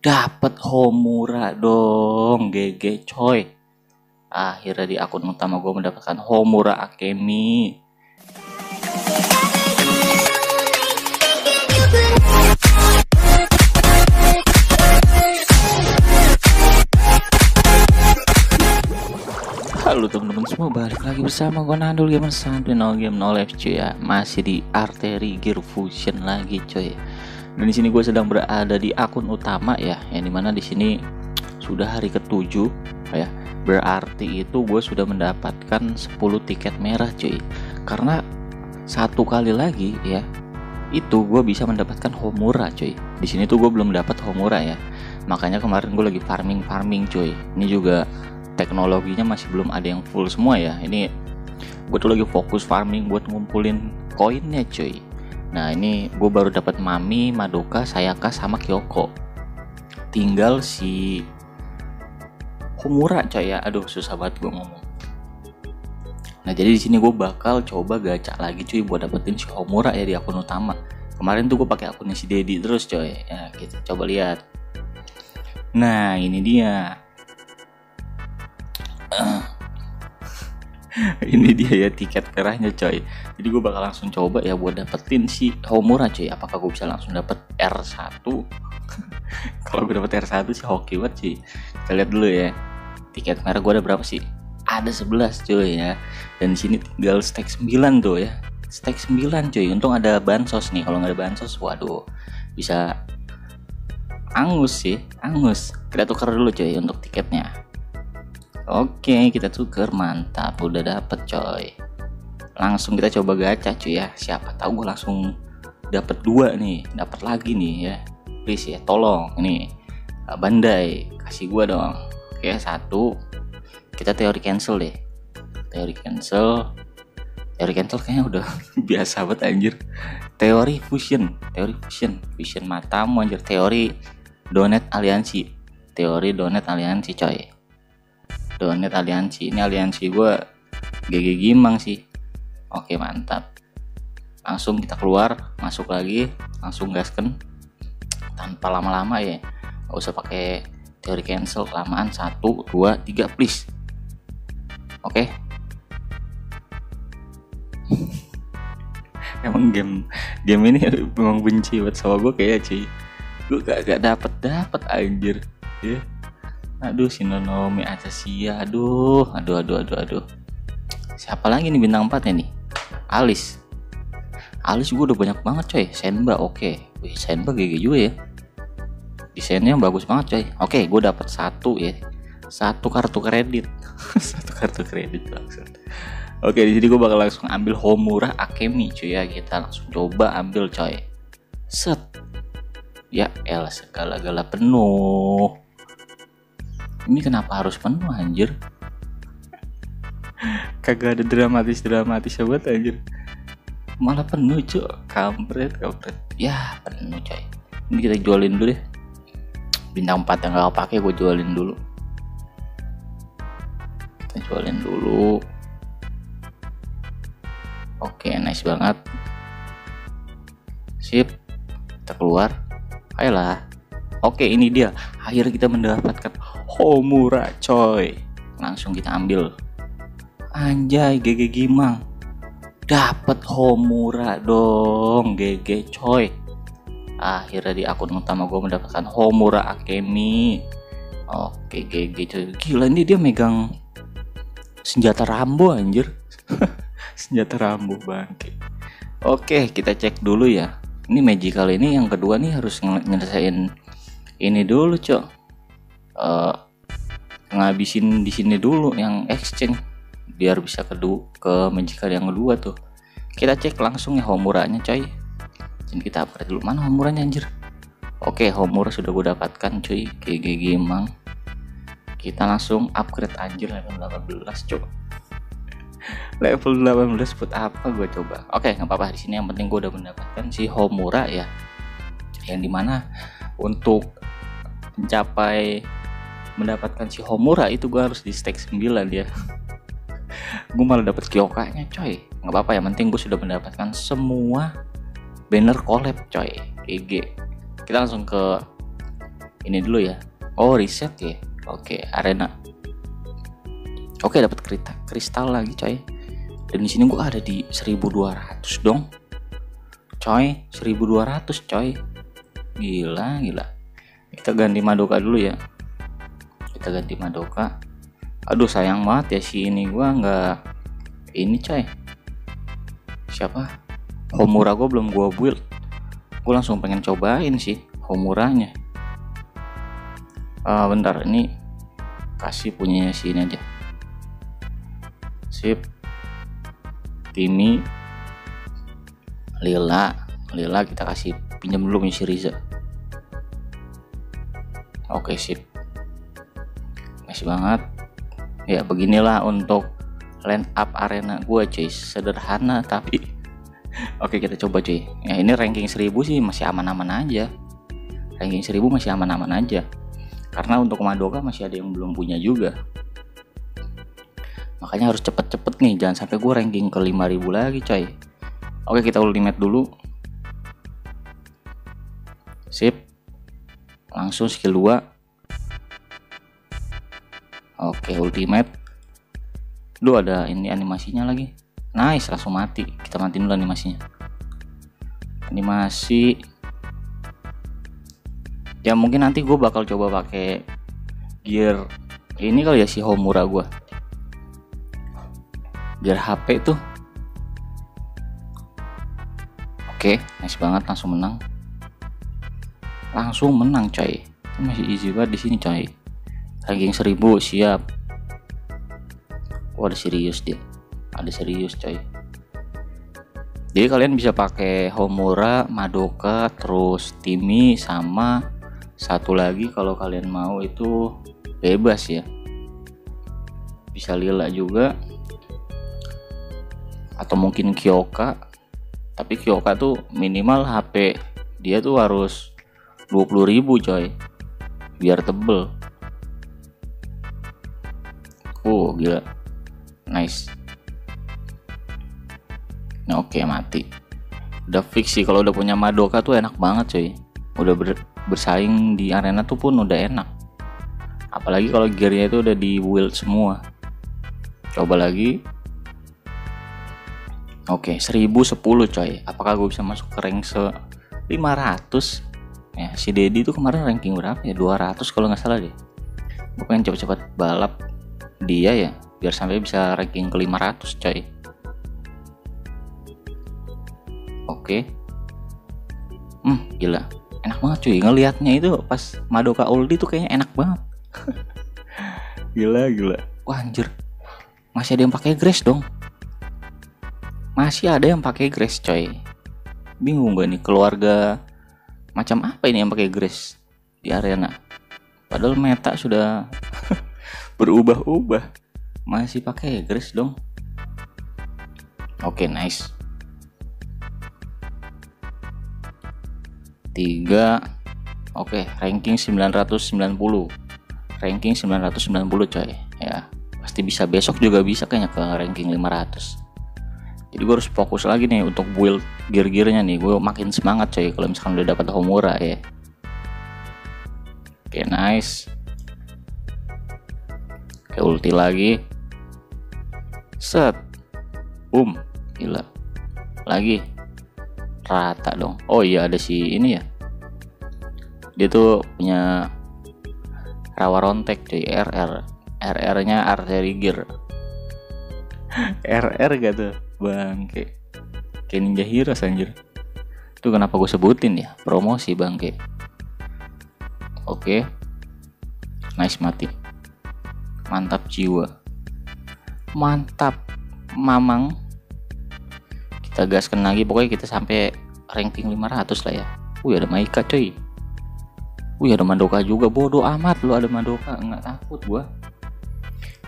Dapat Homura dong, GG coy. Akhirnya di akun utama gue mendapatkan Homura Akemi. Halo teman-teman semua, balik lagi bersama gue Nandul Gamer Santuy No Game No Life cuy ya Masih di Artery Gear Fusion lagi cuy Dan di sini gue sedang berada di akun utama ya Yang di mana di sini sudah hari ketujuh ya. Berarti itu gue sudah mendapatkan 10 tiket merah cuy. Karena satu kali lagi ya itu gue bisa mendapatkan Homura cuy. Di sini tuh gue belum dapat Homura ya. Makanya kemarin gue lagi farming farming cuy. Ini juga teknologinya masih belum ada yang full semua ya. Ini gue tuh lagi fokus farming buat ngumpulin koinnya cuy nah ini gue baru dapat Mami, Madoka, Sayaka sama Kyoko. Tinggal si Homura coy ya. Aduh susah banget gue ngomong. Nah jadi di sini gue bakal coba gacha lagi cuy buat dapetin si Homura ya di akun utama. Kemarin tuh gue pakai akunnya si Dedi terus coy. Ya kita coba lihat. Nah ini dia ini dia ya tiket merahnya coy. Jadi gue bakal langsung coba ya buat dapetin si Homura coy. Apakah gue bisa langsung dapet R1 kalau gue dapet R1 sih hoki banget sih. Kita lihat dulu ya tiket merah gue ada berapa sih? Ada 11 cuy ya. Dan sini tinggal stack 9 tuh ya. Stack 9 cuy untung ada bansos nih. Kalau nggak ada bansos waduh bisa angus sih angus. Kita tukar dulu cuy untuk tiketnya Oke, kita tuker mantap, udah dapet coy. Langsung kita coba gacha cuy ya. Siapa tahu gue langsung dapet dua nih, dapet lagi nih ya. Please ya, tolong ini Bandai kasih gue dong. Oke satu, kita teori cancel deh. Teori cancel, teori cancel kayaknya udah biasa banget anjir. Teori fusion, teori fusion, fusion matamu anjir. Teori donet aliansi, teori donet aliansi coy donet aliansi. Ini aliansi gue GG Gimang sih. Oke mantap. Langsung kita keluar masuk lagi langsung gasken tanpa lama-lama ya gak usah pakai teori cancel kelamaan satu dua tiga please. Oke? Emang game game ini memang benci buat sama gue kayak cuy gue gak, gak dapet dapet anjir. Ya yeah aduh Shinonomi Asasia aduh aduh aduh aduh aduh. Siapa lagi nih bintang 4 nya nih? Alis. Alis juga udah banyak banget coy. Senba oke. Okay. Wih, Senba GG juga ya. Desainnya bagus banget coy. Oke okay, gue dapat satu ya. Satu kartu kredit. Satu kartu kredit langsung oke okay, di gue bakal langsung ambil Homura Akemi cuy ya. Kita langsung coba ambil coy. Set. Ya el segala-gala penuh ini kenapa harus penuh anjir? Kagak ada dramatis dramatis sobat anjir. Malah penuh cok kampret kampret. Ya penuh coy. Ini kita jualin dulu deh. Bintang 4 yang gak pakai gue jualin dulu. Kita jualin dulu. Oke nice banget. Sip. Kita keluar ayolah oke ini dia. Akhirnya kita mendapatkan Homura coy. Langsung kita ambil. Anjay GG Gimang. Dapat Homura dong GG coy. Akhirnya di akun utama gue mendapatkan Homura Akemi. Oke GG coy. Gila ini dia megang senjata Rambo anjir. Senjata Rambo bangke. Oke kita cek dulu ya. Ini magical ini yang kedua nih harus nyelesain ini dulu cok. Uh, ngabisin di sini dulu yang exchange biar bisa kedua ke magical yang kedua tuh. Kita cek langsung ya homuranya coy. Dan kita upgrade dulu. Mana homuranya anjir? Oke homura sudah gue dapatkan cuy. GG emang kita langsung upgrade anjir level 18 coy level 18 buat apa gue coba? Oke nggak apa-apa. Di sini yang penting gue udah mendapatkan si homura ya. Yang di mana untuk mencapai mendapatkan si Homura itu gue harus di stack 9 ya. Gue malah dapet Kyokanya coy. Nggak apa-apa ya penting gue sudah mendapatkan semua banner collab coy. GG kita langsung ke ini dulu ya. Oh reset ya. Oke arena. Oke dapat kristal kristal lagi coy. Dan di sini gua ada di 1200 dong. Coy 1200 coy gila gila. Kita ganti Madoka dulu ya. Kita ganti Madoka. Aduh sayang banget ya si ini. Gua nggak ini coy. Siapa? Homura gua belum gua build. Gue langsung pengen cobain sih Homuranya. Uh, bentar. Ini kasih punyanya si ini aja. Sip. Timi Lila Lila kita kasih pinjam dulu punya Riza. Oke sip. Kasih banget. Ya beginilah untuk land up arena gue cuy. Sederhana tapi Oke kita coba cuy. Ya ini ranking 1000 sih masih aman-aman aja. Ranking 1000 masih aman-aman aja. Karena untuk Madoka masih ada yang belum punya juga. Makanya harus cepet-cepet nih. Jangan sampai gue ranking ke 5000 lagi coy. Oke kita ultimate dulu Sip. Langsung skill 2 Oke ultimate. Duh ada ini animasinya lagi. Nice langsung mati. Kita matiin dulu animasinya. Animasi. Ya mungkin nanti gue bakal coba pakai gear ini kali ya si Homura gue gear HP tuh. Oke nice banget langsung menang langsung menang coy. Masih easy banget di sini coy. Ranking 1000 siap. Wah serius dia. Ada serius coy. Jadi kalian bisa pakai Homura, Madoka, terus Timi sama satu lagi kalau kalian mau itu bebas ya. Bisa Lila juga. Atau mungkin Kyoka. Tapi Kyoka tuh minimal HP dia tuh harus 20.000 coy biar tebel oh gila nice Nah, oke mati. Udah fix sih kalau udah punya Madoka tuh enak banget cuy. Udah ber bersaing di arena tuh pun udah enak. Apalagi kalau gearnya itu udah di build semua. Coba lagi. Oke, 1010 coy. Apakah gue bisa masuk ke rank se 500? Ya, si Dedi tuh kemarin ranking berapa ya? 200 kalau nggak salah deh. Gue pengen cepet-cepet balap dia ya, biar sampai bisa ranking ke 500 coy. Oke. Hmm, gila. Enak banget cuy. Ngelihatnya itu pas Madoka Oldie tuh kayaknya enak banget. gila, gila. Wah, anjir. Masih ada yang pakai grace dong. Masih ada yang pakai grace, coy. Bingung gak nih keluarga macam apa ini yang pakai grace di arena? Padahal meta sudah berubah-ubah. Masih pakai grace dong. Oke, okay, nice. 3 Oke, ranking 990. Ranking 990 coy. Ya, pasti bisa besok juga bisa kayaknya ke ranking 500. Jadi gue harus fokus lagi nih untuk build gear-gearnya nih. Gue makin semangat coy kalau misalkan udah dapat Homura ya. Oke, nice. Oke, ulti lagi. Set. Boom. Gila. Lagi rata dong oh iya ada si ini ya dia tuh punya rawa rontek cuy RR RR nya arteri gear RR gak tuh bangke kayak ninja heroes anjir. Itu kenapa gue sebutin ya? Promosi bangke oke. Nice mati. Mantap jiwa. Mantap mamang. Kita gaskan lagi pokoknya kita sampai ranking 500 lah ya. Wih ada Maika cuy wih ada Madoka juga. Bodoh amat lu ada Madoka nggak takut gua.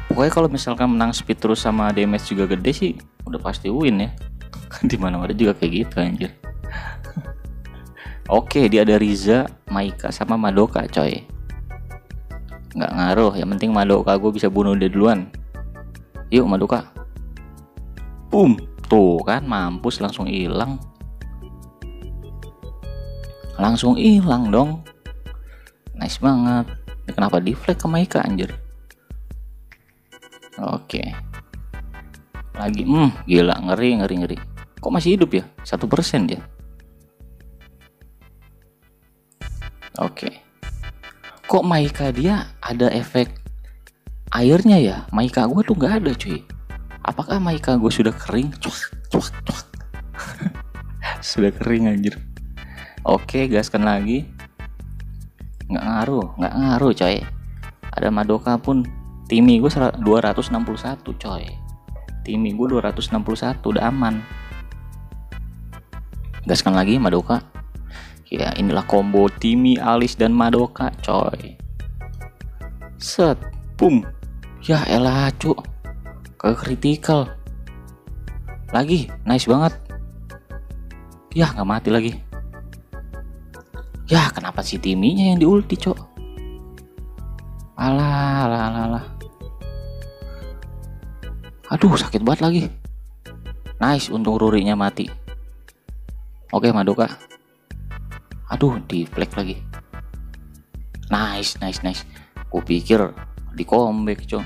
Pokoknya kalau misalkan menang speed terus sama damage juga gede sih udah pasti win ya. Di mana ada juga kayak gitu anjir. Oke dia ada Riza Maika sama Madoka coy. Nggak ngaruh yang penting Madoka gue bisa bunuh dia duluan. Yuk Madoka. Boom. Tuh kan mampus langsung hilang. Langsung hilang dong. nice banget. Kenapa di flag ke Maika anjir? Oke lagi hmm gila ngeri ngeri ngeri. Kok masih hidup ya? Satu persen dia. Oke. Kok Maika dia ada efek airnya ya? Maika gue tuh nggak ada cuy. Apakah Maika gue sudah kering? Cuak cuak cuak. Sudah kering anjir. Oke gaskan lagi. Nggak ngaruh nggak ngaruh coy. Ada Madoka pun timi gue 261 coy timi gue 261 udah aman. Gaskan lagi Madoka. Ya inilah combo Timi Alis dan Madoka coy. Set boom. Ya elah cuk. Ke kritikal lagi nice banget. Ya nggak mati lagi. Ya kenapa si timinya yang di ulti cok? Alah alah alah, alah. Aduh sakit banget lagi. Nice untung rurinya mati. Oke Madoka aduh di flag lagi. Nice nice nice. Ku pikir di comeback cok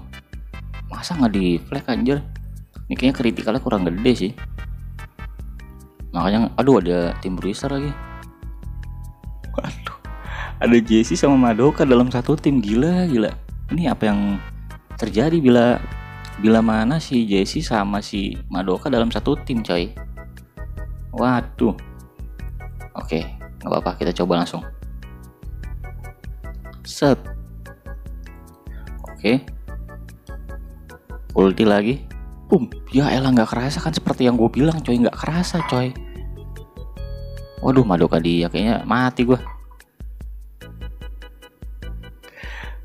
masa nggak di flag anjir? Ini kayaknya kritikalnya kurang gede sih. Makanya aduh ada tim Bruiser lagi. Waduh ada Jesse sama Madoka dalam satu tim. Gila gila. Ini apa yang terjadi bila bila mana si Jesse sama si Madoka dalam satu tim coy. Waduh. Oke nggak apa-apa kita coba langsung. Set. Oke. Ulti lagi. Boom, ya elah nggak kerasa kan seperti yang gue bilang coy. Nggak kerasa coy. Waduh Madoka dia kayaknya mati gue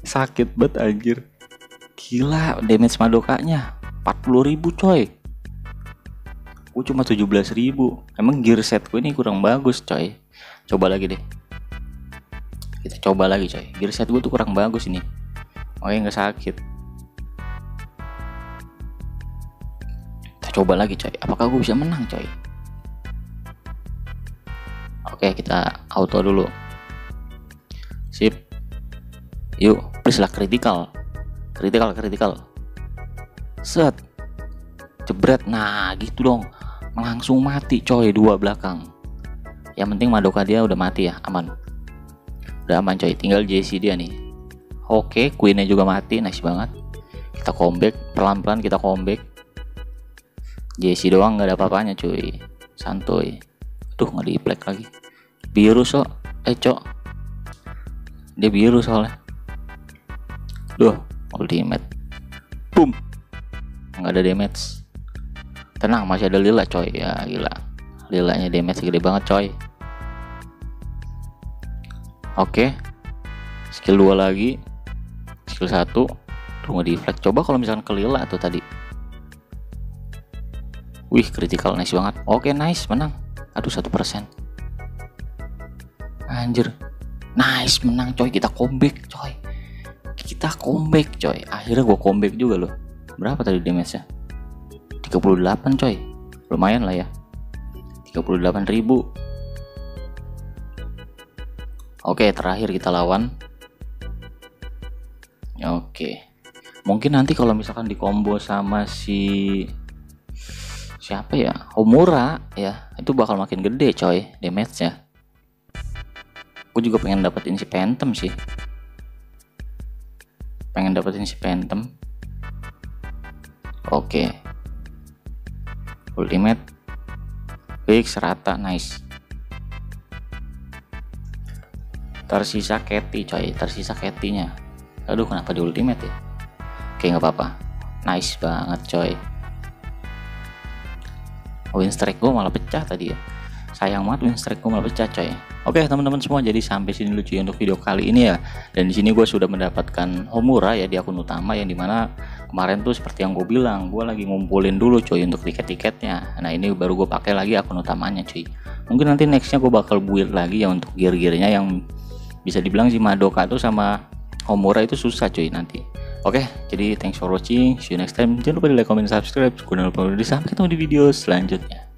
Sakit banget anjir Gila damage Madokanya. 40 ribu coy. Gue cuma 17 ribu. Emang gear set gue ini kurang bagus coy. Coba lagi deh. Kita coba lagi coy. Gear set gue tuh kurang bagus ini. Makanya nggak sakit. Kita coba lagi coy. Apakah gue bisa menang coy? Oke, kita auto dulu. Sip. Yuk, please lah kritikal. Kritikal, kritikal. Set. Jebret. Nah, gitu dong. Langsung mati coy dua belakang. Yang penting Madoka dia udah mati ya, aman. Udah aman coy, tinggal JC dia nih. Oke, Queennya juga mati, nice banget. Kita comeback, pelan-pelan kita comeback. JC doang nggak ada apa-apanya cuy. Santuy. Tuh nggak di lagi biru so eh cok dia biru soalnya duh ultimate. Boom. Nggak ada damage. Tenang masih ada lila coy. Ya gila. Lilanya damage gede banget coy. Oke. Skill 2 lagi. Skill 1 tunggu flag coba kalau misalkan ke lila tuh tadi. Wih critical nice banget. Oke nice. Menang. Aduh satu persen. Anjir. Nice menang coy. Kita comeback coy kita comeback coy. Akhirnya gue comeback juga loh. Berapa tadi damage nya 38 coy. Lumayan lah ya. 38 ribu. Oke terakhir kita lawan. Oke. Mungkin nanti kalau misalkan di combo sama si siapa ya? Homura ya itu bakal makin gede coy damage nya gue juga pengen dapetin si Phantom sih pengen dapetin si Phantom. Oke. Okay. ultimate. Fix rata nice. Tersisa Cathy coy. Tersisa Cathy nya aduh kenapa di ultimate ya? Oke nggak apa-apa. Nice banget coy. Win streak gue malah pecah tadi ya. Sayang banget win streak gue malah pecah coy Oke teman-teman semua jadi sampai sini lucu untuk video kali ini ya dan di sini gue sudah mendapatkan Homura ya di akun utama yang di mana kemarin tuh seperti yang gue bilang gue lagi ngumpulin dulu cuy untuk tiket-tiketnya nah ini baru gue pakai lagi akun utamanya cuy mungkin nanti nextnya gue bakal build lagi ya untuk gear-gearnya yang bisa dibilang si Madoka tuh sama Homura itu susah cuy nanti Oke, jadi thanks for watching. See you next time. Jangan lupa di like, comment, subscribe. Jangan lupa di sampai ketemu di video selanjutnya.